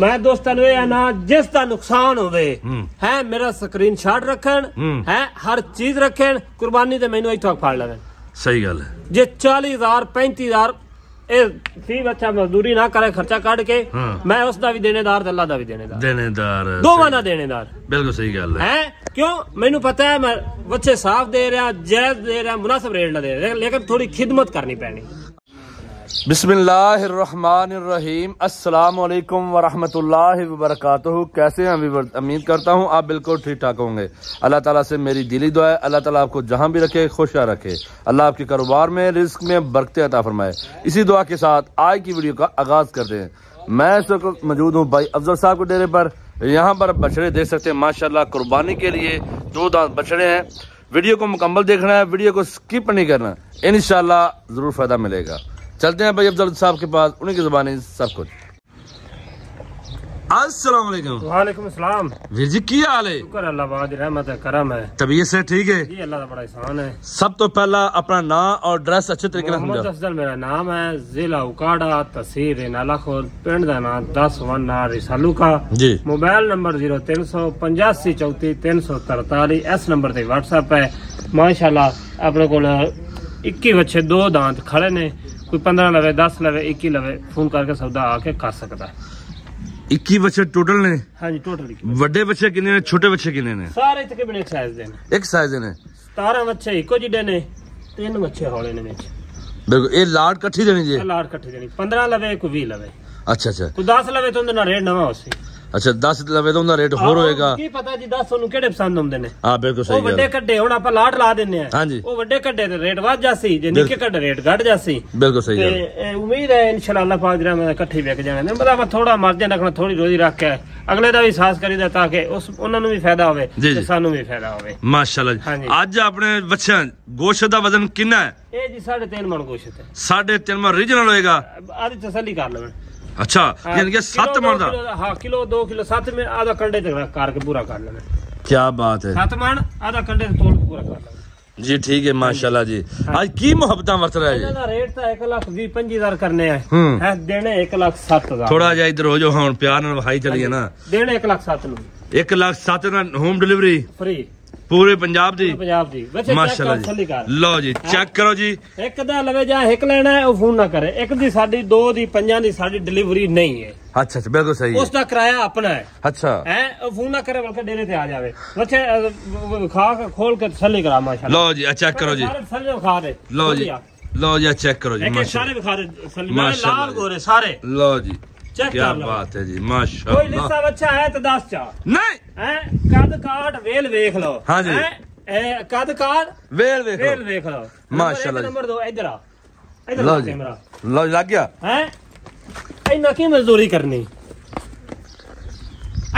ਮੈਂ ਦੋਸਤਾਂ ਨੂੰ ਇਹ ਨਾ ਜਿਸ ਦਾ ਨੁਕਸਾਨ ਹੋਵੇ ਹੂੰ। ਮੇਰਾ ਸਕਰੀਨਸ਼ਾਟ ਰੱਖਣ ਹੂੰ। ਹਰ ਚੀਜ਼ ਰੱਖਣ ਕੁਰਬਾਨੀ ਤੇ ਮੈਨੂੰ ਇੱਥੋਂ ਫੜ ਲੈਣ ਸਹੀ ਗੱਲ ਹੈ। ਜੇ 40000 35000 ਇਹ ਫੀ ਬੱਚਾ ਮਜ਼ਦੂਰੀ ਨਾ ਕਰੇ ਖਰਚਾ ਕੱਢ ਕੇ। ਮੈਂ ਉਸ ਦਾ ਵੀ ਦੇਣੇਦਾਰ ਤੇ ਅੱਲਾ ਦਾ ਵੀ ਦੇਣੇਦਾਰ। ਦੇਣੇਦਾਰ ਦੋਵਾਂ ਦਾ ਦੇਣੇਦਾਰ। ਬਿਲਕੁਲ ਸਹੀ ਗੱਲ ਹੈ। ਹੈ? ਕਿਉਂ? ਮੈਨੂੰ ਪਤਾ ਹੈ ਮੈਂ ਬੱਚੇ ਸਾਫ਼ ਦੇ ਰਿਹਾ ਜਾਇਜ਼ ਦੇ ਰਿਹਾ ਮੁਨਾਸਬ ਰੇਟ ਨਾ ਦੇ ਰਿਹਾ ਲੇਕਿਨ ਥੋੜੀ ਖਿਦਮਤ ਕਰਨੀ ਪੈਣੀ। अस्सलाम वालेकुम वरहमतुल्लाहि वबरकातुहू। कैसे हैं? उम्मीद करता हूँ आप बिल्कुल ठीक ठाक होंगे। अल्लाह ताला से मेरी दिली दुआ है। अल्लाह ताला आपको जहाँ भी रखे खुशहाल रखे। अल्लाह आपके कारोबार में रिस्क में बरकत अता फरमाए। इसी दुआ के साथ आज की वीडियो का आगाज़ करते हैं। मैं इस वक्त मौजूद हूँ भाई अफजल साहब के डेरे पर। यहाँ पर बछड़े देख सकते हैं, माशाल्लाह कुर्बानी के लिए दो दांत बछड़े हैं। वीडियो को मुकम्मल देखना है, वीडियो को स्किप नहीं करना। इनशाला ज़रूर फ़ायदा मिलेगा। चलते हैं भाई अफजल साहब के पास। उन्हीं की जबानी सब कुछ। सब तो पहला अपना नाम और ड्रेस अच्छे तरीके मेरा नाम है जिला उकाड़ा तहसील खोल पिंड दस वन रिसालू का। जी। मोबाइल नंबर ज़ीरो तीन सौ पंजासी चौती तीन सौ तरताली इस नंबर से है। माशाला अपने को इक्की बच्चे दो दांत खड़े ने। ਕੋਈ 15 ਲਵੇ 10 ਲਵੇ 21 ਲਵੇ ਫੋਨ ਕਰਕੇ ਸੌਦਾ ਆ ਕੇ ਕਰ ਸਕਦਾ ਹੈ 21 ਬੱਚੇ ਟੋਟਲ ਨੇ ਹਾਂਜੀ ਟੋਟਲ ਵੱਡੇ ਬੱਚੇ ਕਿੰਨੇ ਨੇ ਛੋਟੇ ਬੱਚੇ ਕਿੰਨੇ ਨੇ ਸਾਰੇ ਤਕਰੀਬਨ ਇੱਕ ਸਾਈਜ਼ ਦੇ ਨੇ ਇੱਕ ਸਾਈਜ਼ ਦੇ ਨੇ 17 ਬੱਚੇ ਇੱਕੋ ਜਿਹੇ ਨੇ ਤਿੰਨ ਬੱਚੇ ਹੌਲੇ ਨੇ ਵਿੱਚ ਬਿਲਕੁਲ ਇਹ ਲਾਟ ਇਕੱਠੀ ਦੇਣੀ ਜੀ ਇਹ ਲਾਟ ਇਕੱਠੇ ਦੇਣੀ 15 ਲਵੇ ਕੋਈ 20 ਲਵੇ ਅੱਛਾ ਅੱਛਾ ਕੋਈ 10 ਲਵੇ ਤਾਂ ਉਹਦਾ ਨਾਲ ਰੇਟ ਨਵਾਂ ਹੋਸੀ ਅੱਛਾ 10 ਲਵੇ ਤਾਂ ਉਹਦਾ ਰੇਟ ਹੋਰ ਹੋਏਗਾ। ਕੀ ਪਤਾ ਜੀ 10 ਉਹਨੂੰ ਕਿਹੜੇ ਪਸੰਦ ਹੁੰਦੇ ਨੇ। ਹਾਂ ਬਿਲਕੁਲ ਉਹ ਸਹੀ ਵੱਡੇ ਗੱਲ। ਕੱਡੇ ਹੁਣ ਆਪਾਂ ਲਾਟ ਲਾ ਦਿੰਨੇ ਆ ਹਾਂਜੀ। ਉਹ ਵੱਡੇ ਕੱਡੇ ਤੇ ਰੇਟ ਵੱਧ ਜਾਸੀ ਜੇ ਨਿੱਕੇ ਕੱਡੇ ਰੇਟ ਘਟ ਜਾਸੀ। ਬਿਲਕੁਲ ਸਹੀ ਤੇ ਗੱਲ। ਇਹ ਉਮੀਦ ਹੈ ਇਨਸ਼ਾਅੱਲਾ ਅੱਲਾਹ ਪਾਕ ਜਿਹੜਾ ਮੈਂ ਇਕੱਠੇ ਵਿਕ ਜਾਣੇ। ਨੇ ਮਤਲਬ ਥੋੜਾ ਮਾਰਜਨ ਰੱਖਣਾ ਥੋੜੀ ਰੋਜ਼ੀ ਰੱਖ ਕੇ ਅਗਲੇ ਦਾ ਵੀ ਸਾਹਸ ਕਰੀਦਾ ਤਾਂ ਕਿ ਉਸ ਉਹਨਾਂ ਨੂੰ ਵੀ ਫਾਇਦਾ ਹੋਵੇ ਤੇ। ਸਾਨੂੰ ਵੀ ਫਾਇਦਾ ਹੋਵੇ। ਮਾਸ਼ਾਅੱਲਾ। ਅੱਜ ਆਪਣੇ ਬੱਚਿਆਂ ਗੋਸ਼ਤ ਦਾ ਵਜ਼ਨ ਕਿੰਨਾ ਹੈ? ਇਹ ਜੀ 3.5 ਮਣ ਗੋਸ਼ਤ ਹੈ। ਸਾਢੇ ਤਿੰਨ ਮਣ ਰੀਜਨਲ ਹੋਏਗਾ। ਆਦੀ ਤਸੱਲੀ ਕਰ ਲਵਣ ਅੱਛਾ ਯਾਨੀ ਕਿ 7 ਮਣ ਦਾ? ਹਾਂ ਕਿਲੋ 2 ਕਿਲੋ 7 ਮਣ ਆਦਾ ਕੰਡੇ ਤੇ ਕਰਕੇ ਪੂਰਾ ਕਰ ਲੈਣਾ। ਕੀ ਬਾਤ ਹੈ। 7 ਮਣ ਆਦਾ ਕੰਡੇ ਤੇ ਤੋਲ ਪੂਰਾ ਕਰ ਲੈਣਾ। ਜੀ ਠੀਕ ਹੈ ਮਾਸ਼ਾਅੱਲਾ ਜੀ। ਅੱਜ ਕੀ ਮੁਹੱਬਤਾਂ ਵਰਤ ਰਿਹਾ ਇਹਨਾਂ ਜੀ ਦਾ ਰੇਟ ਤਾਂ 1 ਲੱਖ 20 25000 ਕਰਨੇ ਆ। ਹੂੰ। ਦੇਣੇ 1 ਲੱਖ 7000 ਥੋੜਾ ਜਿਹਾ ਇੱਧਰ ਹੋ ਜਾਓ ਹੁਣ ਪਿਆਰ ਨਾਲ ਵਿਖਾਈ ਚੱਲੀਏ ਨਾ। ਦੇਣੇ 1 ਲੱਖ 7 ਨੂੰ। 1 ਲੱਖ 7 ਨਾਲ ਹੋਮ ਡਿਲੀਵਰੀ ਫ੍ਰੀ ਪੂਰੇ ਪੰਜਾਬ ਦੀ? ਪੰਜਾਬ ਦੀ। ਮਾਸ਼ਾਅੱਲਾ ਜੀ। ਲਓ ਜੀ ਚੈੱਕ ਕਰੋ ਜੀ। ਇੱਕ ਦਾ ਲਵੇ ਜਾਂ ਇੱਕ ਲੈਣਾ ਉਹ ਫੋਨ ਨਾ ਕਰੇ। ਇੱਕ ਦੀ ਸਾਡੀ ਦੋ ਦੀ ਪੰਜਾਂ ਦੀ ਸਾਡੀ ਡਿਲੀਵਰੀ ਨਹੀਂ ਹੈ। ਅੱਛਾ ਅੱਛਾ ਬਿਲਕੁਲ ਸਹੀ ਉਸ ਦਾ ਕਿਰਾਇਆ ਆਪਣਾ ਹੈ। ਅੱਛਾ। ਹੈ? ਉਹ ਫੋਨ ਨਾ ਕਰੇ ਬਲਕਿ ਡੇਰੇ ਤੇ ਆ ਜਾਵੇ। ਬੱਚੇ ਖਾ ਕੇ ਖੋਲ ਕੇ ਤਸੱਲੀ ਕਰਾ ਮਾਸ਼ਾਅੱਲਾ। ਲਓ ਜੀ ਚੈੱਕ ਕਰੋ ਜੀ। ਸਾਰੇ ਖਾ ਦੇ। ਲਓ ਜੀ ਲਓ ਜੀ ਚੈੱਕ ਕਰੋ ਜੀ ਇੱਕ ਸਾਰੇ ਮਾਸ਼ਾਅੱਲਾ। ਵਿਖਾ ਦੇ ਮਾਸ਼ਾਅੱਲਾ ਲਾਲ। ਗੋਰੇ ਸਾਰੇ। ਲਓ ਜੀ। ਚੈੱਕ ਕਰ ਲਓ। ਬਾਤ ਹੈ ਜੀ ਕੋਈ ਮਾਸ਼ਾਅੱਲਾ ਲਿਸਾ ਬੱਚਾ ਹੈ ਤਾਂ ਦੱਸ ਚਾ ਨਹੀਂ! ਹੈ? ਕਦ ਕਾਟ ਵੇਲ ਵੇਖ ਲਓ। ਹਾਂਜੀ। ਹੈਂ? ਇਹ ਕਦ ਕਾਟ ਵੇਲ ਵੇਲ ਵੇਖੋ ਵੇਖ ਲਓ ਮਾਸ਼ਾਅੱਲਾ। ਨੰਬਰ 2 ਇੱਧਰ ਆ। ਇੱਧਰ ਲਓ ਕੈਮਰਾ। ਲਓ ਲੱਗ ਗਿਆ। ਹੈ? ਇੰਨਾ ਕੀ ਮਜ਼ਦੂਰੀ ਕਰਨੀ?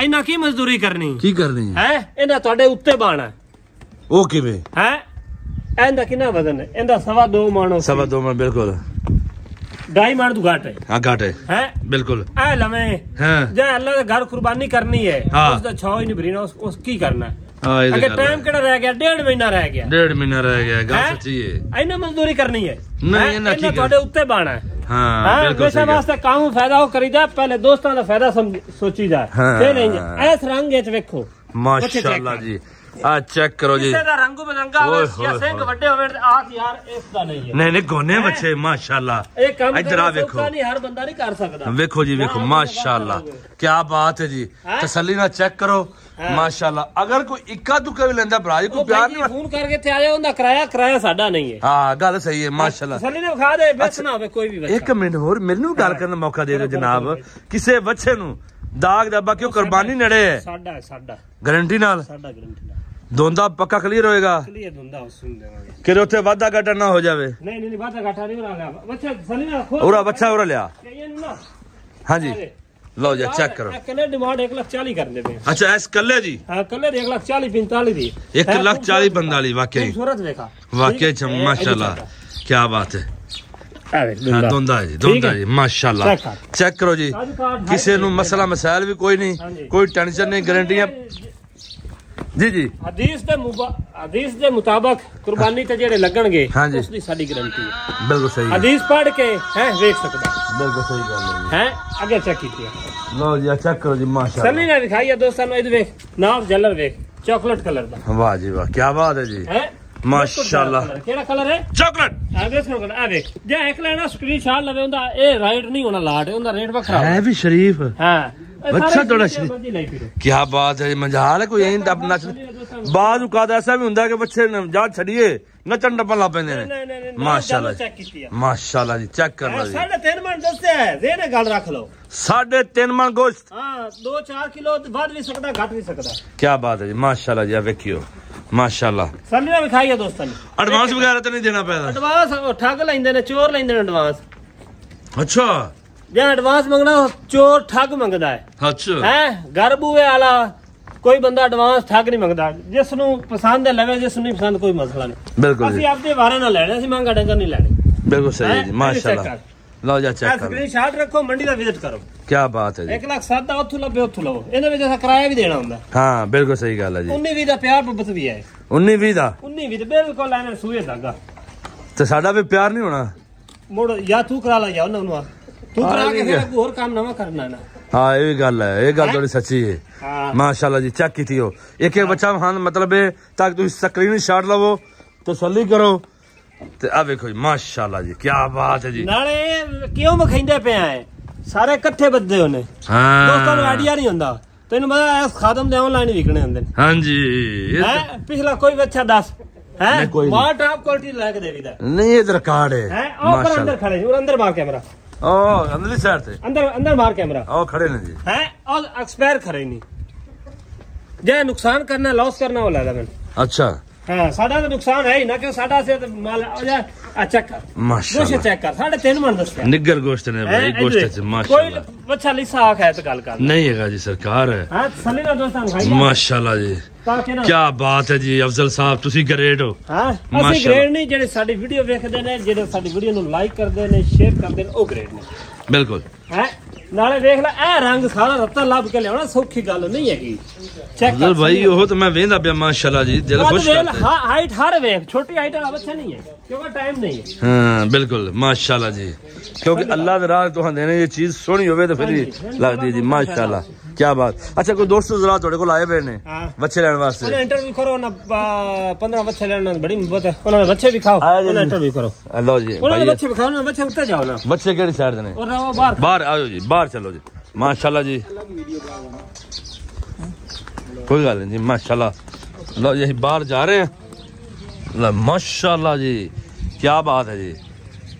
ਇੰਨਾ ਕੀ ਮਜ਼ਦੂਰੀ ਕਰਨੀ? ਕੀ ਕਰਨੀ ਹੈ? ਇਹਨਾਂ ਤੁਹਾਡੇ ਉੱਤੇ ਬਾਣਾ ਉਹ ਕਿਵੇਂ? ਹੈ? ਇਹਦਾ ਕਿੰਨਾ ਵਜ਼ਨ ਹੈ? ਇਹਦਾ ਸਵਾ ਦੋ ਮਾਣੋ ਸਵਾ ਦੋ ਮਿੰਟ ਬਿਲਕੁਲ। ਢਾਈ ਮਾਣ ਤੋਂ ਘੱਟ ਹੈ। ਹਾਂ ਘਾਟ ਹੈ। ਹੈ? ਬਿਲਕੁਲ। ਐ ਲਵੇਂ। ਹਾਂ। ਜੇ ਅੱਲਾ ਦੇ ਘਰ ਕੁਰਬਾਨੀ ਕਰਨੀ ਹੈ ਹਾਂ। ਉਸ ਦਾ ਛੋ ਹੀ ਨਹੀਂ ਭਰੀਨਾ ਉਸ ਉਸ ਕੀ ਕਰਨਾ? ਹੈ? ਹਾਂ ਇਹ ਅੱਗੇ ਟਾਈਮ ਹੈ। ਕਿਹੜਾ ਰਹਿ ਗਿਆ? ਡੇਢ ਮਹੀਨਾ ਰਹਿ ਗਿਆ। ਡੇਢ ਮਹੀਨਾ ਰਹਿ ਗਿਆ ਗੱਲ ਹੈਂ? ਸੱਚੀ ਹੈ। ਇਹਨਾਂ ਮਜ਼ਦੂਰੀ ਕਰਨੀ ਹੈ। ਨਹੀਂ, ਹੈਂ? ਇਹਨਾਂ ਕੀ ਕਰ- ਤੁਹਾਡੇ ਉੱਤੇ ਬਾਣਾ ਹੈ। ਹਾਂ ਹਾਂ? ਬਿਲਕੁਲ ਸਹੀ ਗੱਲ। ਵਾਸਤੇ ਕੰਮ ਫਾਇਦਾ ਉਹ ਕਰੀਦਾ ਪਹਿਲੇ ਦੋਸਤਾਂ ਦਾ ਫਾਇਦਾ ਸੋਚੀਦਾ ਹਾਂ। ਫਿਰ ਨਹੀਂ ਇਸ ਰੰਗ ਵਿੱਚ ਵੇਖੋ। ਮਾਸ਼ਾਅੱਲਾ ਜੀ। ਆ ਚੈੱਕ ਕਰੋ ਜੀ। ਕਿਸੇ ਦਾ ਰੰਗ ਓਏ ਹੋਵੇ ਜਾਂ ਸਿੰਘ। ਵੱਡੇ ਹੋਵੇ ਆਖ ਯਾਰ ਇਸ ਦਾ ਨਹੀਂ ਹੈ। ਨਹੀਂ ਨਹੀਂ ਗੋਨੇ ਬੱਚੇ ਮਾਸ਼ਾਅੱਲਾ। ਇਹ ਕੰਮ ਇੱਧਰ ਆ ਵੇਖੋ। ਨਹੀਂ ਹਰ ਬੰਦਾ ਨਹੀਂ ਕਰ ਸਕਦਾ। ਵੇਖੋ ਜੀ ਵੇਖੋ ਮਾਸ਼ਾਅੱਲਾ। ਕੀ ਬਾਤ ਹੈ ਜੀ? ਤਸੱਲੀ ਨਾਲ ਚੈੱਕ ਕਰੋ। ਮਾਸ਼ਾਅੱਲਾ। ਅਗਰ ਕੋਈ ਇੱਕਾ ਦੁੱਕਾ ਵੀ ਲੈਂਦਾ ਭਰਾ ਜੀ ਕੋਈ ਪਿਆਰ ਨਹੀਂ ਫੋਨ ਕਰਕੇ ਤੇ ਆ ਜਾ ਉਹਦਾ ਕਿਰਾਇਆ ਕਿਰਾਇਆ ਸਾਡਾ ਨਹੀਂ ਹੈ। ਹਾਂ ਗੱਲ ਸਹੀ ਹੈ ਮਾਸ਼ਾਅੱਲਾ। ਸੱਲੀ ਨੇ ਵਿਖਾ ਦੇ ਬਸ ਨਾ ਹੋਵੇ ਕੋਈ ਵੀ ਬੱਚਾ। ਇੱਕ ਮਿੰਟ ਹੋਰ ਮੈਨੂੰ ਗੱਲ ਕਰਨ ਦਾ ਮੌਕਾ ਦੇ ਦਿਓ ਜਨਾਬ। ਕਿਸੇ ਬੱਚੇ ਨੂੰ ਦਾਗ ਦਾ ਬਾਕੀ ਉਹ ਕੁਰਬਾਨੀ ਨੇੜੇ ਹੈ। ਸਾਡਾ ਸਾਡਾ। ਗਾਰੰਟੀ ਨਾਲ? ਸਾਡਾ ਗਰੰਟੀ ਦਾ ਦੋਂਦਾ ਪੱਕਾ ਕਲੀਅਰ ਹੋਏਗਾ। ਕਲੀਅਰ ਉਸ ਨੂੰ ਦੇਵਾਂਗੇ। ਕਿ ਉੱਥੇ ਵਾਧਾ ਘਾਟਾ ਨਾ ਹੋ ਜਾਵੇ। ਨਹੀਂ ਨਹੀਂ ਨਹੀਂ ਬਾਤਾ ਘਾਟਾ ਨਹੀਂ ਬਣਾ ਲਿਆ। ਬੱਚਾ ਸੱਲੀ ਨਾਲ ਖੋਲ ਉਰਾ ਬੱਚਾ ਉਰਾ ਲਿਆ। ਨੂੰ ਨਾ। ਹਾਂਜੀ। ਲਓ ਜੀ ਚੈੱਕ ਕਰੋ। ਕੱਲੇ ਡਿਮਾਂਡ 1 ਲੱਖ 40 ਕਰਦੇ ਪਏ ਅੱਛਾ ਇਸ ਕੱਲੇ ਜੀ ਹਾਂ ਕੱਲੇ ਦੇ 1 ਲੱਖ 40 45 ਦੀ। 1 ਲੱਖ 40 ਬੰਦਾਲੀ ਵਾਕਈ। ਖੂਬਸੂਰਤ ਵੇਖਾ ਵਾਕਈ ਮਾਸ਼ਾਅੱਲਾ ਕੀ ਬਾਤ ਹੈ। ਹਾਂ ਦੋਂਦਾ। ਜੀ ਦੋਂਦਾ ਜੀ ਮਾਸ਼ਾਅੱਲਾ। ਚੈੱਕ ਕਰੋ ਜੀ। ਕਿਸੇ ਨੂੰ ਮਸਲਾ ਮਸਾਇਲ ਵੀ ਕੋਈ ਨਹੀਂ। ਕੋਈ ਟੈਨਸ਼ਨ ਨਹੀਂ ਗਾਰੰਟੀਆਂ ਜੀ ਜੀ। ਹਦੀਸ ਦੇ ਹਦੀਸ ਦੇ ਮੁਤਾਬਕ ਕੁਰਬਾਨੀ ਤੇ ਜਿਹੜੇ ਲੱਗਣਗੇ। ਉਸ ਦੀ ਸਾਡੀ ਗਾਰੰਟੀ ਹੈ। ਬਿਲਕੁਲ ਸਹੀ ਹਦੀਸ ਪੜ੍ਹ ਕੇ ਹੈ ਵੇਖ ਸਕਦਾ ਬਿਲਕੁਲ ਸਹੀ ਗੱਲ ਹੈ ਹੈ ਅੱਗੇ ਚੈੱਕ ਕੀਤੀ। ਲਓ ਜੀ ਚੈੱਕ ਕਰੋ ਜੀ ਮਾਸ਼ਾਅੱਲਾ। ਸੱਲੀ ਨੇ ਦਿਖਾਈ ਦੋਸਤਾਂ ਨੂੰ ਇਹ ਵੇਖ ਨਾਮ ਜਲਰ ਵੇਖ ਚਾਕਲੇਟ ਕਲਰ ਦਾ। ਵਾਹ ਜੀ ਵਾਹ ਕੀ ਬਾਤ ਹੈ ਜੀ। ਹੈ? ਮਾਸ਼ਾਅੱਲਾ। ਕਿਹੜਾ ਕਲਰ ਹੈ? ਚਾਕਲੇਟ ਆ ਦੇਖ ਸਕੋ ਆ ਵੇਖ ਜੇ ਇੱਕ ਲੈਣਾ ਸਕਰੀਨਸ਼ਾਟ ਲਵੇ ਉਹਦਾ ਇਹ ਰਾਈਟ ਨਹੀਂ ਹੋਣਾ ਲਾਟ ਉਹਦਾ ਰੇਟ ਵੱਖਰਾ ਹੈ ਵੀ ਸ਼ਰੀਫ। ਹਾਂ। ਬੱਚਾ ਥੋੜਾ ਸ਼ਰੀ- ਮਰਜ਼ੀ ਲਈ ਫਿਰੋ। ਕੀ ਬਾਤ ਹੈ ਜੀ ਮਜਾਲ ਹੈ ਕੋਈ ਐਂ ਤਾਂ ਨੱਚ ਬਾਦ ਉਕਾਦ ਐਸਾ ਵੀ ਹੁੰਦਾ ਕਿ ਬੱਚੇ ਨ- ਜਾ ਛੜੀਏ ਨੱਚਣ ਟੱਪਣ ਲੱਗ ਪੈਂਦੇ ਨਹੀਂ ਨੇ ਮਾਸ਼ਾਅੱਲਾ ਚੈੱਕ ਕੀਤੀ ਆ। ਮਾਸ਼ਾਅੱਲਾ ਜੀ ਚੈੱਕ ਕਰ ਲਓ ਜੀ। ਸਾਢੇ ਤਿੰਨ ਮਣ ਦੱਸਿਆ ਹੈ ਇਹਨੇ ਗੱਲ ਰੱਖ ਲਓ। ਸਾਢੇ ਤਿੰਨ ਮਣ ਗੋਸ਼ਤ। ਹਾਂ 2-4 ਕਿਲੋ ਮਾਸ਼ਾਅੱਲਾ। ਨੇ ਵਿਖਾਈ ਆ ਦੋਸਤਾਂ ਨੂੰ। ਐਡਵਾਂਸ ਵਗੈਰਾ ਤਾਂ ਨਹੀਂ ਦੇਣਾ ਪੈਦਾ। ਐਡਵਾਂਸ ਠੱਗ ਲੈਂਦੇ ਨੇ ਚੋਰ ਲੈਂਦੇ ਨੇ ਐਡਵਾਂਸ ਅੱਛਾ। ਜੇ ਐਡਵਾਂਸ ਮੰਗਣਾ ਚੋਰ ਠੱਗ ਮੰਗਦਾ ਹੈ। ਅੱਛਾ। ਹੈ? ਘਰ ਵਾਲਾ ਕੋਈ ਬੰਦਾ ਐਡਵਾਂਸ ਠੱਗ ਨਹੀਂ ਮੰਗਦਾ। ਜਿਸ ਨੂੰ ਪਸੰਦ ਹੈ ਲਵੇ ਜਿਸ ਨੂੰ ਨਹੀਂ ਪਸੰਦ ਕੋਈ ਮਸਲਾ ਨਹੀਂ। ਬਿਲਕੁਲ ਅਸੀਂ ਆਪਦੇ ਵਾਰੇ ਨਾਲ ਲੈਣੇ ਅਸੀਂ ਮੰਗਾ ਡੰਗਰ ਨਹੀਂ ਲੈਣੇ। ਬਿਲਕੁਲ ਸਹੀ? ਜੀ ਮਾਸ਼ਾਅੱਲਾ। ਲਓ ਜੀ ਚੈੱਕ ਕਰ ਸਕਰੀਨ ਸ਼ਾਟ ਰੱਖੋ ਮੰਡੀ ਦਾ ਵਿਜ਼ਿਟ ਕਰੋ। ਕੀ ਬਾਤ ਹੈ ਜੀ। 1 ਲੱਖ ਸੱਤ ਦਾ ਉੱਥੋਂ ਲੱਭੇ ਉੱਥੋਂ ਲਵੋ। ਇਹਦੇ ਵਿੱਚ ਅਸਾਂ ਕਿਰਾਇਆ ਵੀ ਦੇਣਾ ਹੁੰਦਾ। ਹਾਂ ਬਿਲਕੁਲ ਸਹੀ ਗੱਲ ਹੈ ਜੀ। 19 20 ਦਾ ਪਿਆਰ ਮੁਹੱਬਤ ਵੀ ਹੈ 19 20 ਦਾ? 19 20 ਬਿਲਕੁਲ ਐਵੇਂ ਸੂਏ ਦਾਗਾ। ਤੇ ਸਾਡਾ ਵੀ ਪਿਆਰ ਨਹੀਂ ਹੋਣਾ? ਮੋੜ ਜਾਂ ਤੂੰ ਕਰਾ ਲਾ ਜਾਂ ਉਹਨਾਂ ਨੂੰ। ਤੂੰ ਕਰਾ ਕੇ ਫਿਰ ਹੋਰ ਕੰਮ ਨਵਾਂ ਕਰਨਾ ਨਾ। ਹਾਂ ਇਹ ਵੀ ਗੱਲ ਹੈ ਇਹ ਗੱਲ ਥੋੜੀ ਸੱਚੀ ਹੈ। ਹਾਂ। ਮਾਸ਼ਾਅੱਲਾ ਜੀ ਚੈੱਕ ਕੀਤੀ ਹੋ। ਇੱਕ ਇੱਕ ਬੱਚਾ ਹਾਂ ਮਤਲਬ ਹੈ ਤਾਂ ਤੁਸੀਂ ਸਕਰੀਨ ਸ਼ਾਟ ਲਵੋ ਤਸੱਲੀ ਕਰੋ। ਤੇ ਆ ਵੇਖੋ ਜੀ ਮਾਸ਼ਾਅੱਲਾ ਜੀ ਕੀ ਬਾਤ ਹੈ ਜੀ। ਨਾਲੇ ਕਿਉਂ ਮਖੈਂਦੇ ਪਿਆ ਹੈ ਸਾਰੇ ਇਕੱਠੇ ਬੱਦੇ ਹੋਣੇ ਦੋਸਤਾਂ ਨੂੰ ਹਾਂ ਆਈਡੀਆ ਨਹੀਂ ਹੁੰਦਾ। ਤੈਨੂੰ ਪਤਾ ਇਸ ਖਾਦਮ ਦੇ ਆਨਲਾਈਨ ਵਿਕਣੇ ਹੁੰਦੇ ਨੇ। ਹਾਂਜੀ। ਹੈ? ਪਿਛਲਾ ਕੋਈ ਬੱਚਾ ਦੱਸ। ਹੈ। ਬਾਹਰ ਟਾਪ ਕੁਆਲਿਟੀ ਲੈ ਕੇ ਦੇਵੀਦਾ ਨਹੀਂ ਇਹ ਰਿਕਾਰਡ ਹੈ। ਹੈ? ਉਹ ਪਰ ਅੰਦਰ ਖੜੇ ਉਹ ਅੰਦਰ ਮਾਰ ਕੈਮਰਾ ਉਹ ਅੰਦਰਲੀ ਸਾਈਡ ਤੇ। ਅੰਦਰ ਅੰਦਰ ਮਾਰ ਕੈਮਰਾ ਉਹ ਖੜੇ ਨੇ ਜੀ। ਹੈ? ਉਹ ਐਕਸਪਾਇਰ ਖੜੇ ਨਹੀਂ। ਜੇ ਨੁਕਸਾਨ ਕਰਨਾ ਲਾਸ ਕਰਨਾ ਉਹ ਲੈਦਾ ਮੈਨੂੰ। ਅੱਛਾ। ਹਾਂ ਸਾਡਾ ਤਾਂ ਨੁਕਸਾਨ ਹੈ ਹੀ ਨਾ ਕਿ ਸਾਡਾ ਸੇ ਤਾਂ ਮਾਲ ਆ ਜਾ ਆ ਚੈੱਕ ਕਰ। ਗੋਸ਼ਤ ਮਾਸ਼ਾਅੱਲਾ ਚੈੱਕ ਕਰ ਸਾਡੇ ਤਿੰਨ ਮਣ ਦੱਸਿਆ। ਨਿੱਗਰ ਗੋਸ਼ਤ ਨੇ ਹੈਂ, ਭਾਈ ਇੱਧਰ ਗੋਸ਼ਤ ਦੇਖ। ਚ ਮਾਸ਼ਾਅੱਲਾ। ਕੋਈ ਬੱਚਾ ਲਿਸਾ ਆਖ ਹੈ ਤੇ ਗੱਲ ਕਰ ਨਹੀਂ ਹੈਗਾ ਜੀ ਸਰਕਾਰ ਹੈ। ਹਾਂ ਸੱਲੀ ਨਾ ਦੋਸਤਾਂ ਨੂੰ ਖਾਈ ਮਾਸ਼ਾਅੱਲਾ ਜੀ। ਤਾਂ ਕਿ ਨਾ ਕੀ ਬਾਤ ਹੈ ਜੀ ਅਫਜ਼ਲ ਸਾਹਿਬ ਤੁਸੀਂ ਗ੍ਰੇਟ ਹੋ। ਹਾਂ ਅਸੀਂ ਮਾਸ਼ਾਅੱਲਾ। ਗ੍ਰੇਡ ਨਹੀਂ ਜਿਹੜੇ ਸਾਡੀ ਵੀਡੀਓ ਵੇਖਦੇ ਨੇ ਜਿਹੜੇ ਸਾਡੀ ਵੀਡੀਓ ਨੂੰ ਲਾਈਕ ਕਰਦੇ ਨੇ ਸ਼ੇਅਰ ਕਰਦੇ ਨੇ ਉਹ ਗ੍ਰੇਡ ਨੇ। ਬਿਲਕੁਲ। ਹੈ? ਨਾਲੇ ਵੇਖ ਲੈ ਇਹ ਰੰਗ ਸਾਰਾ ਰੱਤਾ ਲੱਭ ਕੇ ਲਿਆਉਣਾ ਸੌਖੀ ਗੱਲ ਨਹੀਂ ਹੈਗੀ ਚੈੱਕ ਅਫਜ਼ਲ ਭਾਈ ਉਹ ਤਾਂ ਮੈਂ ਵੇਂਦਾ ਪਿਆ ਮਾਸ਼ਾਅੱਲਾ ਜੀ ਦਿਲ ਖੁਸ਼ ਕਰਦਾ। ਹਾਈਟ ਹਰ ਵੇਖ ਛੋਟੀ ਹਾਈਟ ਵਾਲਾ ਬੱਚਾ ਨਹੀਂ ਹੈ ਕਿਉਂਕਿ ਟਾਈਮ ਨਹੀਂ ਹੈ ਹਾਂ ਬਿਲਕੁਲ ਮਾਸ਼ਾਅੱਲਾ ਜੀ ਕਿਉਂਕਿ ਅੱਲਾਹ ਦੇ ਰਾਹ ਤੋਂ ਦੇਣੇ ਇਹ ਚੀਜ਼ ਸੋਹਣੀ ਹੋਵੇ ਤਾਂ ਫਿਰ। ਲੱਗਦੀ ਜੀ ਮਾਸ਼ਾਅੱਲਾ क्या बात। अच्छा कोई दोस्त तो जरा थोड़े को लाए पे ने हाँ। बच्चे लेने वास्ते। अरे इंटरव्यू करो ना 15 बच्चे लेने बड़ी मुहब्बत है। उन्होंने बच्चे भी खाओ उन्होंने इंटरव्यू करो। लो जी उन्होंने बच्चे भी खाओ ना बच्चे उतर जाओ ना। बच्चे केड़ी साइड ने? और ना बाहर। बाहर आओ जी बाहर चलो जी। माशाल्लाह जी। कोई गल नहीं जी माशाल्लाह। लो यही बाहर जा रहे हैं। माशाल्लाह जी क्या बात है जी।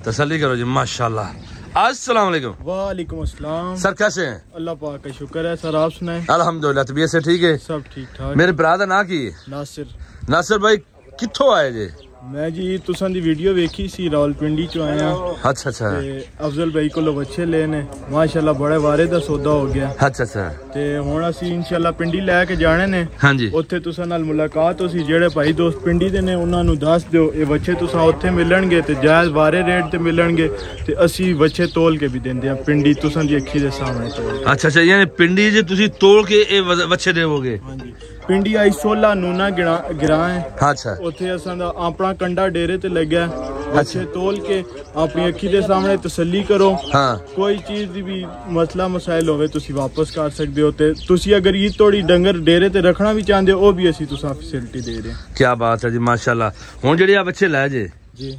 तसल्ली करो जी माशाल्लाह। अस्सलाम वालेकुम वालेकुम अस्सलाम। सर कैसे हैं? अल्लाह पाक का शुक्र है सर आप सुनाए। अल्हम्दुलिल्लाह तबीयत से ठीक है? सब ठीक ठाक मेरे ब्रादर ना की? नासिर। नासिर भाई कितो आए जी? ਮੈਂ ਜੀ ਤੁਸਾਂ ਦੀ ਵੀਡੀਓ ਵੇਖੀ ਸੀ ਰਾਵਲਪਿੰਡੀ ਚ ਆਇਆ। ਅੱਛਾ ਅੱਛਾ। ਤੇ ਅਫਜ਼ਲ ਭਾਈ ਕੋਲੋਂ ਬੱਚੇ ਲਏ ਨੇ। ਮਾਸ਼ਾਅੱਲਾ ਬੜੇ ਵਾਰੇ ਦਾ ਸੌਦਾ ਹੋ ਗਿਆ। ਅੱਛਾ ਅੱਛਾ। ਤੇ ਹੁਣ ਅਸੀਂ ਇਨਸ਼ਾਅੱਲਾ ਪਿੰਡੀ ਲੈ ਕੇ ਜਾਣੇ ਨੇ। ਹਾਂਜੀ। ਉੱਥੇ ਤੁਸਾਂ ਨਾਲ ਮੁਲਾਕਾਤ ਹੋ ਸੀ ਜਿਹੜੇ ਭਾਈ ਦੋਸਤ ਪਿੰਡੀ ਦੇ ਨੇ ਉਹਨਾਂ ਨੂੰ ਦੱਸ ਦਿਓ ਇਹ ਬੱਚੇ ਤੁਸਾਂ ਉੱਥੇ ਮਿਲਣਗੇ ਤੇ ਜਾਇਜ਼ ਵਾਰੇ ਰੇਟ ਤੇ ਮਿਲਣਗੇ ਤੇ ਅਸੀਂ ਬੱਚੇ ਤੋਲ ਕੇ ਵੀ ਦਿੰਦੇ ਆ ਪਿੰਡੀ ਤੁਸਾਂ ਦੀ ਅੱਖੀ ਦੇ ਸਾਹਮਣੇ। ਤੋਲ। ਅੱਛਾ ਅੱਛਾ ਯਾਨੀ ਪਿੰਡੀ ਜੇ ਤੁਸੀਂ ਤੋਲ ਕੇ ਇਹ ਵੱਛੇ ਦੇਵੋਗੇ। ਹਾਂਜੀ। ਪਿੰਡੀ ਆਈ 16 ਨੂਨਾ ਗਿਰਾ ਗਿਰਾ ਹੈ। ਅੱਛਾ। ਉੱਥੇ ਅਸਾਂ ਦਾ ਆਪਣਾ ਕੰਡਾ ਡੇਰੇ ਤੇ ਲੱਗਿਆ ਬੱਚੇ ਤੋਲ ਕੇ ਆਪਣੀ ਅੱਖੀ ਦੇ ਸਾਹਮਣੇ ਤਸੱਲੀ ਕਰੋ। ਹਾਂ। ਕੋਈ ਚੀਜ਼ ਦੀ ਵੀ ਮਸਲਾ ਮਸਾਇਲ ਹੋਵੇ ਤੁਸੀਂ ਵਾਪਸ ਕਰ ਸਕਦੇ ਹੋ ਤੇ ਤੁਸੀਂ ਅਗਰ ਇਹ ਤੋੜੀ ਡੰਗਰ ਡੇਰੇ ਤੇ ਰੱਖਣਾ ਵੀ ਚਾਹੁੰਦੇ ਹੋ ਉਹ ਵੀ ਅਸੀਂ ਤੁਸੀਂ ਫੈਸਿਲਿਟੀ ਦੇ ਰਹੇ ਹਾਂ। ਕੀ ਬਾਤ ਹੈ ਜੀ ਮਾਸ਼ਾਅੱਲਾ। ਹੁਣ ਜਿਹੜੇ ਆ ਬੱਚੇ ਲੈ ਜੇ ਜੀ।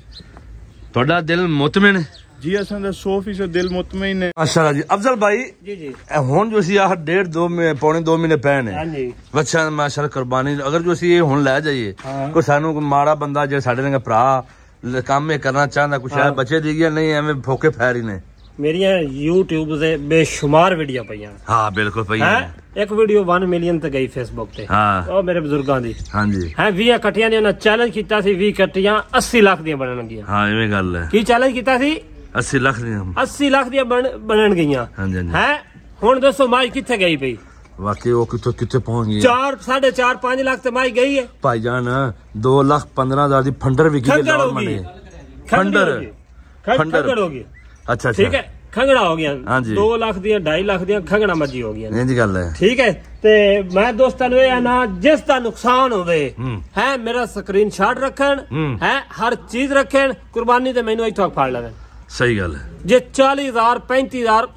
ਤੁਹਾਡਾ ਦਿਲ ਮੁਤਮਿਨ ਹੈ। ਜੀ ਅਸਾਂ ਦਾ 100% ਦਿਲ ਮੁਤਮਈਨ ਹੈ ਮਾਸ਼ਾਅੱਲਾ ਜੀ। ਅਫਜ਼ਲ ਭਾਈ ਜੀ ਜੀ। ਇਹ ਹੁਣ ਜੋ ਅਸੀਂ ਆਹ ਡੇਢ ਦੋ ਮਹੀਨੇ ਪੌਣੇ ਦੋ ਮਹੀਨੇ ਪਏ ਨੇ। ਹਾਂਜੀ। ਬੱਚਾ ਮਾਸ਼ਾਅੱਲਾ ਕੁਰਬਾਨੀ। ਅਗਰ ਜੋ ਅਸੀਂ ਇਹ ਹੁਣ ਲੈ ਜਾਈਏ ਹਾਂ। ਕੋਈ ਸਾਨੂੰ ਕੋਈ ਮਾੜਾ ਬੰਦਾ ਜਿਹੜਾ ਸਾਡੇ ਨਾਲ ਭਰਾ ਲ- ਕੰਮ ਇਹ ਕਰਨਾ ਚਾਹੁੰਦਾ ਕੁਛ ਹੈ ਹਾਂ। ਬੱਚੇ ਦੀ ਗਿਆ ਨਹੀਂ ਐਵੇਂ ਫੋਕੇ ਫੈਰੀ ਨੇ। ਮੇਰੀਆਂ YouTube ਤੇ ਬੇਸ਼ੁਮਾਰ ਵੀਡੀਓ ਪਈਆਂ। ਹਾਂ ਬਿਲਕੁਲ ਪਈ ਹੈ? ਨੇ। ਇੱਕ ਵੀਡੀਓ 1 ਮਿਲੀਅਨ ਤੇ ਗਈ Facebook ਤੇ। ਹਾਂ। ਉਹ ਮੇਰੇ ਬਜ਼ੁਰਗਾਂ ਦੀ। ਹਾਂਜੀ। ਹੈ 20 ਕੱਟੀਆਂ ਨੇ ਉਹਨਾਂ ਚੈਲੰਜ ਕੀਤਾ ਸੀ 20 ਕੱਟੀਆਂ 80 ਲੱਖ ਦੀਆਂ ਬਣਨਗੀਆਂ। ਹਾਂ ਐਵੇਂ ਗੱਲ ਹੈ। ਕੀ ਚੈਲੰਜ ਕੀਤਾ ਸੀ? 80 ਲੱਖ ਦੀ 80 ਲੱਖ ਦੀਆਂ ਬਣ- ਬਣਨ ਗਈਆਂ। ਹਾਂਜੀ ਹਾਂਜੀ। ਹੈ? ਹੁਣ ਦੱਸੋ ਮਾਈ ਕਿੱਥੇ ਗਈ ਪਈ? ਵਾਕਈ ਉਹ ਕਿੱਥੋਂ ਕਿੱਥੇ ਪਹੁੰਚ ਗਈ? 4 4.5 5 ਲੱਖ ਤੇ ਮਾਈ ਗਈ ਹੈ ਭਾਈ ਜਾਨ 2 ਲੱਖ 15 ਹਜ਼ਾਰ ਦੀ ਫੰਡਰ ਖੰਗੜ ਹੋ ਗਈ। ਮਨੇ ਖੰਡਰ ਫੰਡਰ। ਫੰਡਰ। ਖੰਗੜ ਹੋ ਗਈ। ਅੱਛਾ ਠੀਕ ਹੈ? ਖੰਗਣਾ ਹੋ ਹਾਂਜੀ। 2 ਲੱਖ ਦੀਆਂ 2.5 ਲੱਖ ਦੀਆਂ ਖੰਗਣਾ ਮੱਜੀ ਹੋ ਗਈਆਂ ਇੰਜ ਗੱਲ ਹੈ। ਠੀਕ ਹੈ? ਤੇ ਮੈਂ ਦੋਸਤਾਂ ਨੂੰ ਇਹ ਨਾ ਜਿਸ ਦਾ ਨੁਕਸਾਨ ਹੋਵੇ ਹੂੰ। ਮੇਰਾ ਸਕਰੀਨਸ਼ਾਟ ਰੱਖਣ ਹੂੰ। ਹੈ ਹਰ ਚੀਜ਼ ਰੱਖਣ ਕੁਰਬਾਨੀ ਤੇ ਮੈਨੂੰ ਇੱਥੋਂ ਫੜ ਲੈਣ। ਸਹੀ ਗੱਲ ਹੈ। ਜੇ 40000 35000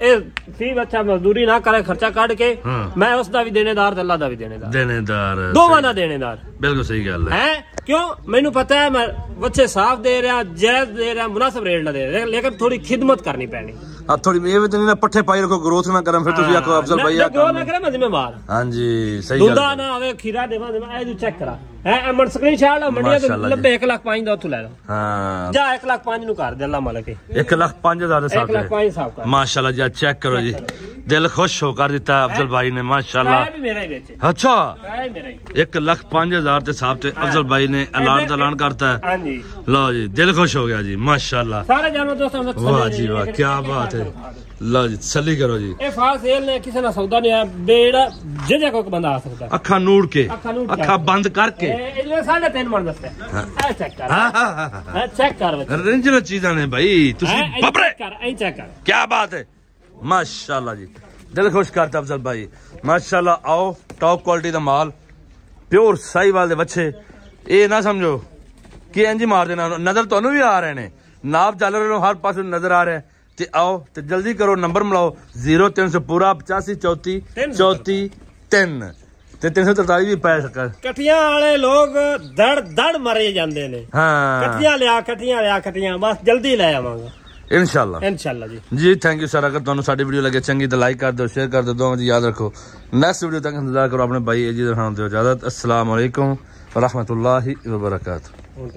ਇਹ ਫੀ ਬੱਚਾ ਮਜ਼ਦੂਰੀ ਨਾ ਕਰੇ ਖਰਚਾ ਕੱਢ ਕੇ। ਮੈਂ ਉਸ ਦਾ ਵੀ ਦੇਣੇਦਾਰ ਤੇ ਅੱਲਾ ਦਾ ਵੀ ਦੇਣੇਦਾਰ। ਦੇਣੇਦਾਰ ਦੋਵਾਂ ਦਾ ਦੇਣੇਦਾਰ। ਬਿਲਕੁਲ ਸਹੀ ਗੱਲ ਹੈ। ਹੈ? ਕਿਉਂ? ਮੈਨੂੰ ਪਤਾ ਹੈ ਮੈਂ ਬੱਚੇ ਸਾਫ਼ ਦੇ ਰਿਹਾ ਜਾਇਜ਼ ਦੇ ਰਿਹਾ ਮੁਨਾਸਬ ਰੇਟ ਨਾ ਦੇ ਰਿਹਾ ਲੇਕਿਨ ਥੋੜੀ ਖਿਦਮਤ ਕਰਨੀ ਪੈਣੀ। ਆ ਥੋੜੀ ਇਹ ਵੀ ਤਾਂ ਨਹੀਂ ਨਾ ਪੱਠੇ ਪਾਈ ਰੱਖੋ ਗਰੋਥ ਨਾ ਕਰਨ ਫਿਰ ਤੁਸੀਂ ਆਖੋ ਅਫਜ਼ਲ ਭਾਈ ਆ ਨਾ ਕੰਮ ਕਰੇ ਮੈਂ ਜ਼ਿੰਮੇਵਾਰ ਹਾਂਜੀ ਸਹੀ ਗੱਲ ਦੁੰਦਾ ਹੈ। ਨਾ ਆਵੇ ਖੀਰਾ ਦੇਵਾ ਦੇਵਾ ਇਹ ਤੂੰ ਚੈੱਕ ਕਰਾ। ਹੈ ਅਮਰ ਸਕਰੀਨਸ਼ਾਟ ਲਓ ਮੰਡੀਆਂ ਤੋਂ। ਲੱਭੇ 1 ਲੱਖ 5 ਦਾ ਉੱਥੋਂ ਲੈ ਲਓ। ਹਾਂ। ਜਾ 1 ਲੱਖ 5 ਨੂੰ ਕਰ ਦੇ ਅੱਲਾ ਮਾਲਕ 1 ਲੱਖ 5000 ਦੇ 1 ਸਾਥ ਲੱਖ 5 ਹਿਸਾਬ ਕਰ। ਮਾਸ਼ਾਅੱਲਾ ਜੀ ਚੈੱਕ ਕਰੋ ਜੀ। ਦਿਲ ਖੁਸ਼ ਹੋ ਕਰ ਦਿੱਤਾ ਅਫਜ਼ਲ ਭਾਈ ਨੇ ਮਾਸ਼ਾਅੱਲਾ। ਵੀ ਮੇਰਾ ਹੀ ਵਿੱਚ। ਅੱਛਾ। ਹੈ ਮੇਰਾ ਹੀ। 1 ਲੱਖ 5000 ਦੇ ਹਿਸਾਬ ਤੇ ਅਫਜ਼ਲ ਭਾਈ ਨੇ ਐਲਾਨ ਦਾ ਐਲਾਨ ਕਰਤਾ ਹੈ। ਹਾਂਜੀ। ਲਓ ਜੀ ਦਿਲ ਖੁਸ਼ ਹੋ ਗਿਆ ਜੀ ਮਾਸ਼ਾਅੱਲਾ। ਸਾਰੇ ਜਾਨੋ ਦੋਸਤਾਂ ਦਾ ਵਾਹ ਜੀ ਵਾਹ ਕੀ ਬਾਤ ਹੈ। ਲਓ ਜੀ ਸੱਲੀ ਕਰੋ ਜੀ। ਇਹ ਫਾਸ ਸੇਲ ਨੇ ਕਿਸੇ ਨਾਲ ਸੌਦਾ ਨਹੀਂ ਆ ਬੇੜਾ ਜਿਹੜਾ ਕੋਈ ਬੰਦਾ ਆ ਸਕਦਾ। ਅੱਖਾਂ ਨੂੜ ਕੇ ਅੱਖਾਂ ਬੰਦ ਕਰਕੇ। ਇਹ ਇਹਦੇ ਸਾਢੇ ਤਿੰਨ ਮਣ ਦੱਸਿਆ। ਇਹ ਚੈੱਕ ਕਰ। ਹਾਂ ਹਾਂ ਹਾਂ, ਹਾਂ ਚੈੱਕ ਕਰ ਰੰਜਨ ਚੀਜ਼ਾਂ ਨੇ ਭਾਈ ਤੁਸੀਂ ਬਬਰੇ। ਕਰ ਇਹ ਚੈੱਕ ਕਰ। ਕੀ ਬਾਤ ਹੈ। ਮਾਸ਼ਾਅੱਲਾ ਜੀ। ਦਿਲ ਖੁਸ਼ ਕਰਤਾ ਅਫਜ਼ਲ ਭਾਈ ਮਾਸ਼ਾਅੱਲਾ ਆਓ ਟੌਪ ਕੁਆਲਿਟੀ ਦਾ ਮਾਲ। ਪਿਓਰ ਸਾਈਵਾਲ ਦੇ ਬੱਚੇ ਇਹ ਨਾ ਸਮਝੋ ਕਿ ਇੰਜ ਹੀ ਮਾਰ ਦੇਣਾ। ਨਜ਼ਰ ਤੁਹਾਨੂੰ ਵੀ ਆ ਰਹੇ ਨੇ। ਨਾਪ ਚੱਲ ਰਹੇ ਨੇ ਹਰ ਪਾਸੇ ਨਜ਼ਰ ਆ ਰਿਹਾ। ਹੈ। ਤੇ ਆਓ ਤੇ ਜਲਦੀ ਕਰੋ ਨੰਬਰ ਮਿਲਾਓ। 0300 ਪੂਰਾ 85 34 34 3 ਤੇ 343 ਵੀ ਪੈ ਸਕਾ ਕਟੀਆਂ ਵਾਲੇ ਲੋਕ ਦੜ ਦੜ ਮਰੇ ਜਾਂਦੇ ਨੇ। ਹਾਂ। ਕਟੀਆਂ ਲਿਆ ਕਟੀਆਂ ਲਿਆ ਕਟੀਆਂ ਬਸ ਜਲਦੀ ਲੈ ਆਵਾਂਗਾ। ਇਨਸ਼ਾਅੱਲਾ। ਇਨਸ਼ਾਅੱਲਾ ਜੀ। ਜੀ ਥੈਂਕ ਯੂ ਸਰ ਅਗਰ ਤੁਹਾਨੂੰ। ਸਾਡੀ ਵੀਡੀਓ ਲੱਗੇ ਚੰਗੀ ਤਾਂ ਲਾਈਕ ਕਰ ਦਿਓ ਸ਼ੇਅਰ ਕਰ ਦਿਓ ਦੋਵਾਂ ਜੀ ਯਾਦ ਰੱਖੋ। ਨੈਕਸਟ ਵੀਡੀਓ ਤੱਕ ਇੰਤਜ਼ਾਰ ਕਰੋ ਆਪਣੇ ਭਾਈ ਜੀ ਦਿਖਾਉਣ ਦਿਓ। ਇਜਾਜ਼ਤ ਅਸਲਾਮ ਅਲੈਕੁਮ ਵਬਰਕਾਤੁਹ।